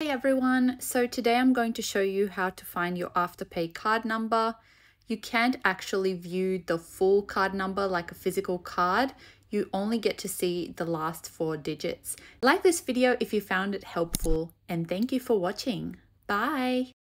Hey everyone, so today I'm going to show you how to find your Afterpay card number. You can't actually view the full card number like a physical card. You only get to see the last four digits. Like this video if you found it helpful and thank you for watching. Bye!